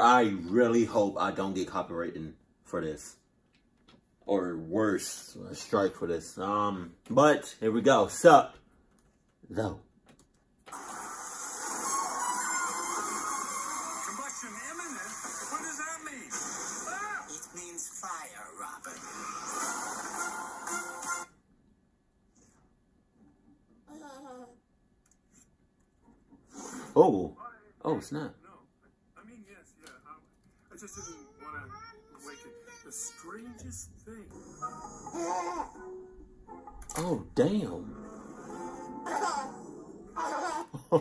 I really hope I don't get copyrighted for this. Or worse, a strike for this. Um, but here we go. Sup, though. Combustion imminent? What does that mean? Ah! It means fire, Robert. Oh, oh snap. No. I mean, yes, yeah. Um, I just didn't want to awaken the strangest thing. Oh damn.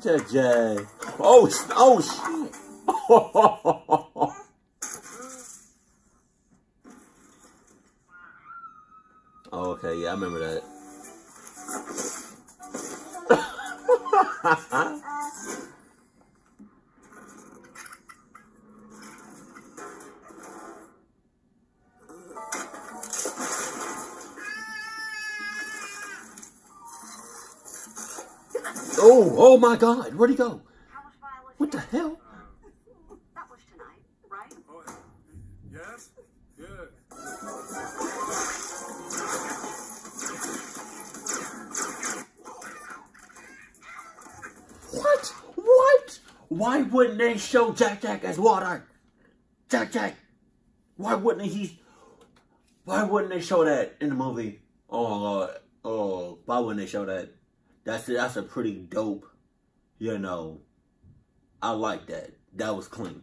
JJ. Oh, oh shit. oh, okay, yeah, I remember that. Oh, oh my God, where'd he go? Why wouldn't they show Jack Jack as water? Jack Jack. Why wouldn't he? Why wouldn't they show that in the movie? Oh Lord. Oh, why wouldn't they show that? That's that's a pretty dope. You know. I like that. That was clean.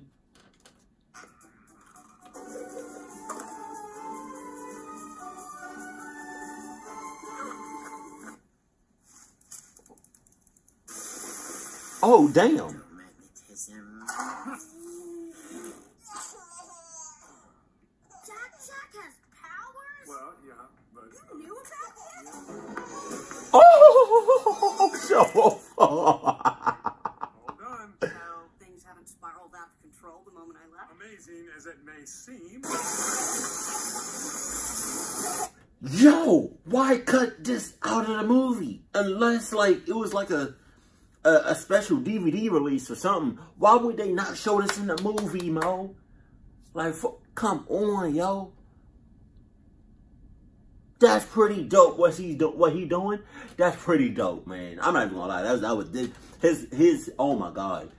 Oh damn. Why cut this out of the movie? Unless like it was like a a, a special DVD release or something. Why would they not show this in the movie, Mo? Like, come on, yo. That's pretty dope. What he's do, what he doing? That's pretty dope, man. I'm not even gonna lie. That was that was his his. Oh my god.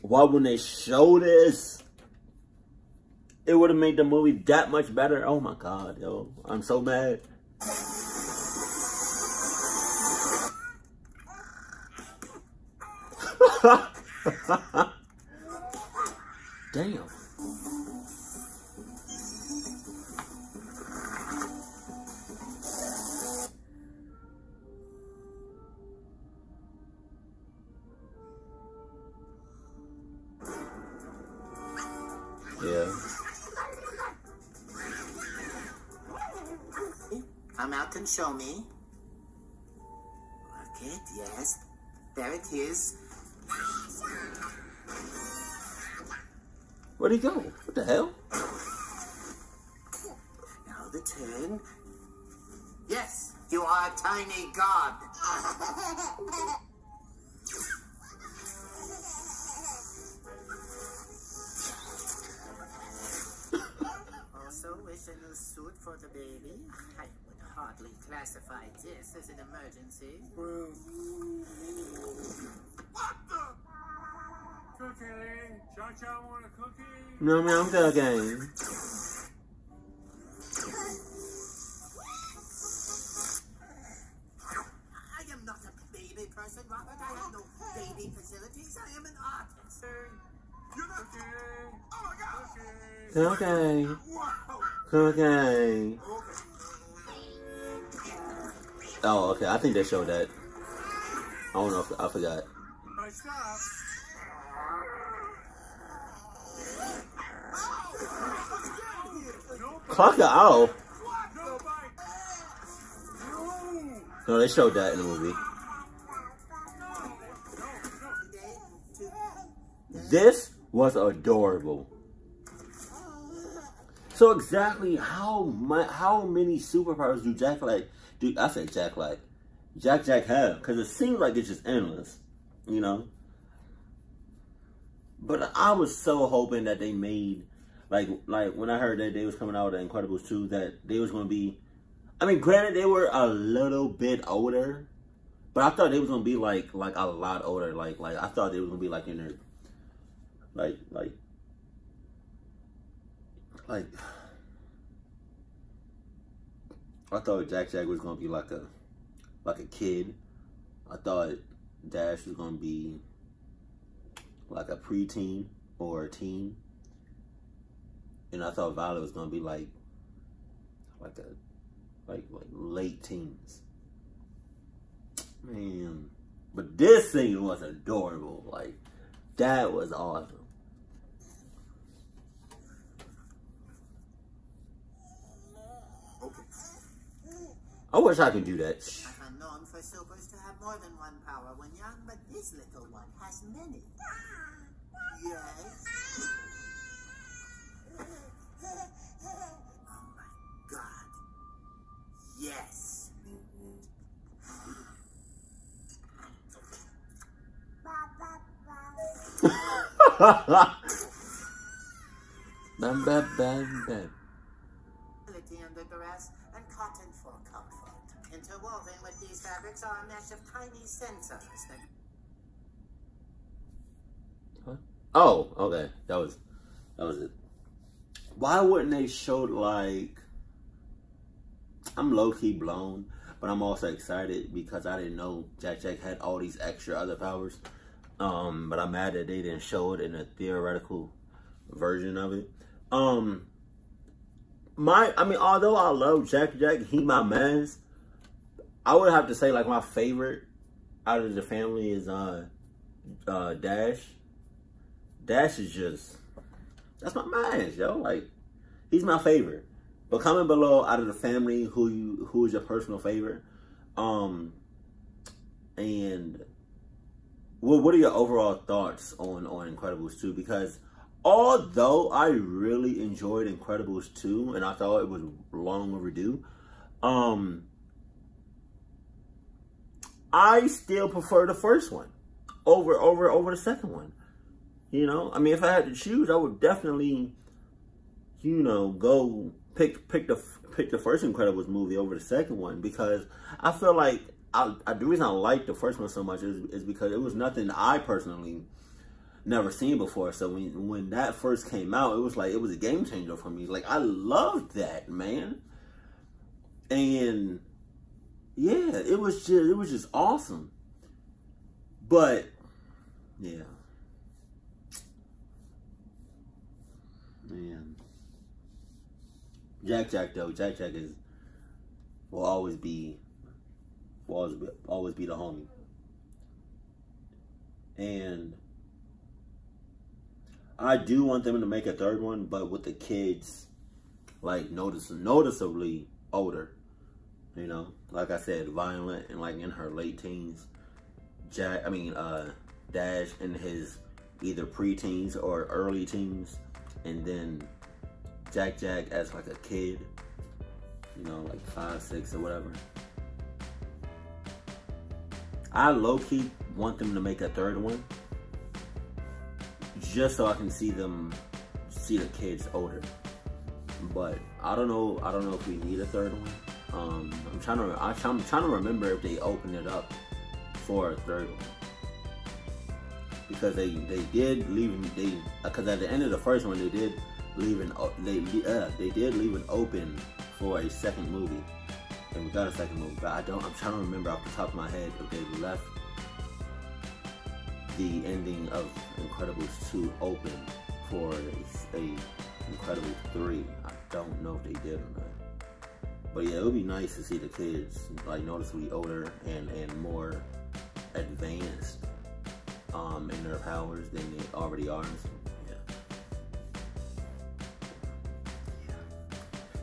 Why wouldn't they show this? It would have made the movie that much better. Oh my god, yo. I'm so mad. Damn. Come out and show me. Work it, yes. There it is. Where'd he go? What the hell? Now the turn. Yes, you are a tiny god. also wish a new suit for the baby. I would hardly classify this as an emergency. well. What the? Cookie? Cha Cha want a cookie? No, man, I'm good game. I am not a baby person, Robert. I have no baby facilities. I am an artist. You're not cookie. Oh my God. Okay. Wow. Okay. Oh, okay. I think they showed that. I don't know. If, I forgot. Clock it out. No they showed that in the movie. This was adorable. So exactly how mu how many superpowers do Jack like? Do I said Jack like? Jack Jack have because it seems like it's just endless, you know. But I was so hoping that they made like like when I heard that they was coming out with Incredibles 2 that they was gonna be I mean granted they were a little bit older, but I thought they was gonna be like like a lot older. Like like I thought they was gonna be like in their like like like I thought Jack Jack was gonna be like a like a kid. I thought Dash was gonna be like a preteen or a teen. And I thought Violet was gonna be like like a like like late teens. Man. But this scene was adorable. Like that was awesome. Okay. I wish I could do that. I'm known for supers to have more than one power when young, but this little one has many. Yes. Oh my god. Yes. bam, bam, bam, bam. Duress and cotton for comfort. Interwoven with these fabrics are a mesh of tiny sensors that Oh, okay. That was that was it. Why wouldn't they show like I'm low key blown, but I'm also excited because I didn't know Jack Jack had all these extra other powers. Um, but I'm mad that they didn't show it in a theoretical version of it. Um my I mean, although I love Jack Jack, he my man's, I would have to say like my favorite out of the family is uh uh Dash. Dash is just that's my man, yo. Like he's my favorite. But comment below out of the family who you who is your personal favorite. Um and what what are your overall thoughts on on Incredibles 2? Because although I really enjoyed Incredibles 2 and I thought it was long overdue, um I still prefer the first one over over over the second one. You know, I mean, if I had to choose, I would definitely, you know, go pick pick the pick the first Incredibles movie over the second one because I feel like I, I the reason I like the first one so much is, is because it was nothing I personally never seen before. So when when that first came out, it was like it was a game changer for me. Like I loved that man, and yeah, it was just it was just awesome. But yeah. Man. Jack Jack though, Jack Jack is will always be will always be, always be the homie. And I do want them to make a third one, but with the kids like notice noticeably older. You know, like I said, Violet and like in her late teens. Jack, I mean, uh, Dash in his either pre-teens or early teens, and then Jack Jack as like a kid, you know, like five, six, or whatever. I low key want them to make a third one, just so I can see them, see the kids older. But I don't know. I don't know if we need a third one. Um, I'm trying to. I'm trying to remember if they opened it up for a third one because they they did leave they because at the end of the first one they did leave an they uh, they did leave it open for a second movie and we got a second movie but I don't I'm trying to remember off the top of my head if they left the ending of Incredibles 2 open for a, Incredibles 3 I don't know if they did or not but yeah it would be nice to see the kids like noticeably older and and more advanced um, in their powers than they already are. So, yeah. yeah.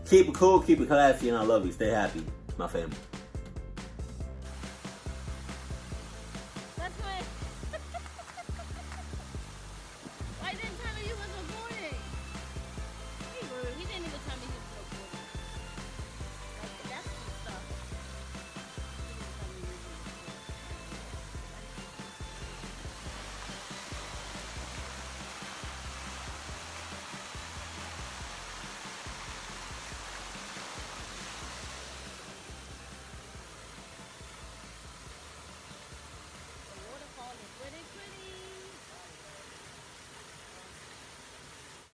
Keep it cool, keep it classy, and I love you. Stay happy, my family.